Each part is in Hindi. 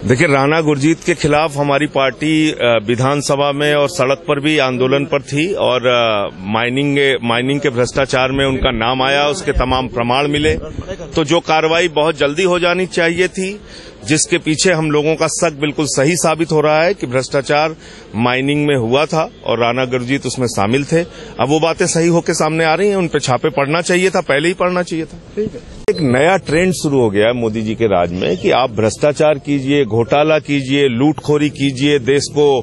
देखिए, राणा गुरजीत के खिलाफ हमारी पार्टी विधानसभा में और सड़क पर भी आंदोलन पर थी और माइनिंग माइनिंग के भ्रष्टाचार में उनका नाम आया, उसके तमाम प्रमाण मिले। तो जो कार्रवाई बहुत जल्दी हो जानी चाहिए थी, जिसके पीछे हम लोगों का शक बिल्कुल सही साबित हो रहा है कि भ्रष्टाचार माइनिंग में हुआ था और राणा गुरजीत उसमें शामिल थे। अब वो बातें सही होकर सामने आ रही हैं, उन पे छापे पड़ना चाहिए था, पहले ही पड़ना चाहिए था। एक नया ट्रेंड शुरू हो गया है मोदी जी के राज में कि आप भ्रष्टाचार कीजिए, घोटाला कीजिए, लूटखोरी कीजिए, देश को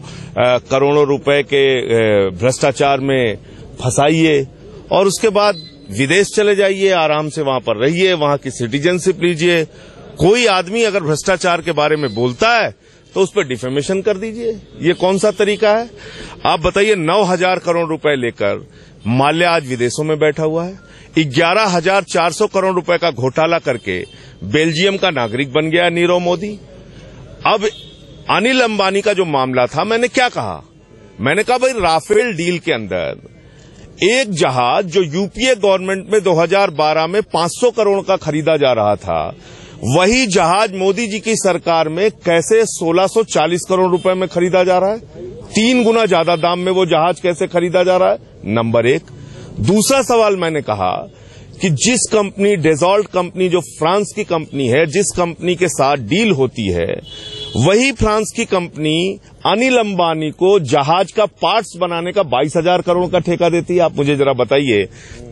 करोड़ों रुपए के भ्रष्टाचार में फंसाइए और उसके बाद विदेश चले जाइए, आराम से वहाँ पर रहिए, वहाँ की सिटीजनशिप लीजिए। कोई आदमी अगर भ्रष्टाचार के बारे में बोलता है तो उस पर डिफेमेशन कर दीजिए। ये कौन सा तरीका है? आप बताइए, नौ हज़ार करोड़ रुपए लेकर माल्या आज विदेशों में बैठा हुआ है। ग्यारह हज़ार चार सौ करोड़ रुपए का घोटाला करके बेल्जियम का नागरिक बन गया नीरव मोदी। अब अनिल अंबानी का जो मामला था, मैंने क्या कहा? मैंने कहा, भाई, राफेल डील के अंदर एक जहाज़ जो यूपीए गवर्नमेंट में 2012 में 500 करोड़ का खरीदा जा रहा था, वही जहाज़ मोदी जी की सरकार में कैसे 1640 करोड़ रुपए में खरीदा जा रहा है? तीन गुना ज़्यादा दाम में वो जहाज़ कैसे खरीदा जा रहा है? नंबर एक दूसरा सवाल मैंने कहा कि जिस कंपनी डेजॉल्ट कंपनी, जो फ्रांस की कंपनी है, जिस कंपनी के साथ डील होती है, वही फ्रांस की कंपनी अनिल अंबानी को जहाज़ का पार्ट्स बनाने का बाईस हज़ार करोड़ का ठेका देती है। आप मुझे जरा बताइए,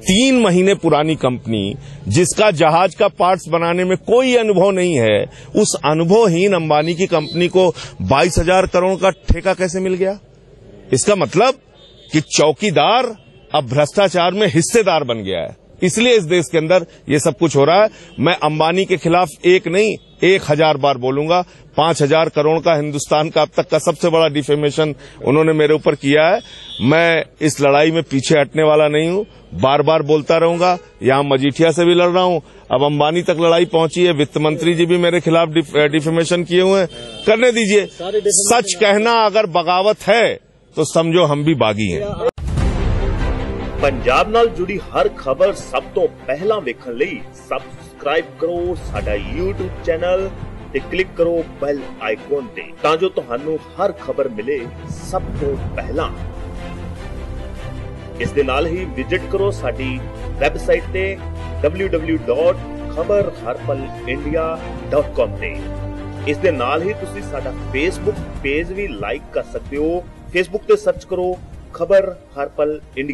तीन महीने पुरानी कंपनी जिसका जहाज़ का पार्ट्स बनाने में कोई अनुभव नहीं है, उस अनुभवहीन अंबानी की कंपनी को बाईस हज़ार करोड़ का ठेका कैसे मिल गया? इसका मतलब कि चौकीदार अब भ्रष्टाचार में हिस्सेदार बन गया है। इसलिए इस देश के अंदर ये सब कुछ हो रहा है। मैं अंबानी के खिलाफ एक नहीं एक हज़ार बार बोलूँगा पाँच हज़ार करोड़ का हिंदुस्तान का अब तक का सबसे बड़ा डिफेमेशन उन्होंने मेरे ऊपर किया है। मैं इस लड़ाई में पीछे हटने वाला नहीं हूँ बार बार बोलता रहूँगा यहाँ मजीठिया से भी लड़ रहा हूँ। अब अंबानी तक लड़ाई पहुँची है वित्त मंत्री जी भी मेरे खिलाफ डिफेमेशन किए हुए हैं। करने दीजिए। सच कहना अगर बगावत है तो समझो हम भी बागी हैं। ਪੰਜਾਬ ਨਾਲ ਜੁੜੀ ਹਰ ਖਬਰ ਸਭ ਤੋਂ ਪਹਿਲਾਂ ਵੇਖਣ ਲਈ ਸਬਸਕ੍ਰਾਈਬ ਕਰੋ ਸਾਡਾ YouTube ਚੈਨਲ ਤੇ ਕਲਿੱਕ ਕਰੋ ਬੈਲ ਆਈਕਨ ਤੇ, ਤਾਂ ਜੋ ਤੁਹਾਨੂੰ ਹਰ ਖਬਰ ਮਿਲੇ ਸਭ ਤੋਂ ਪਹਿਲਾਂ। ਇਸ ਦੇ ਨਾਲ ਹੀ ਵਿਜ਼ਿਟ ਕਰੋ ਸਾਡੀ ਵੈਬਸਾਈਟ ਤੇ www.khabarharpalindia.com ਤੇ। ਇਸ ਦੇ ਨਾਲ ਹੀ ਤੁਸੀਂ ਸਾਡਾ ਫੇਸਬੁੱਕ ਪੇਜ ਵੀ ਲਾਈਕ ਕਰ ਸਕਦੇ ਹੋ। ਫੇਸਬੁੱਕ ਤੇ ਸਰਚ ਕਰੋ ਖਬਰ ਹਰਪਲ ਇੰਡੀਆ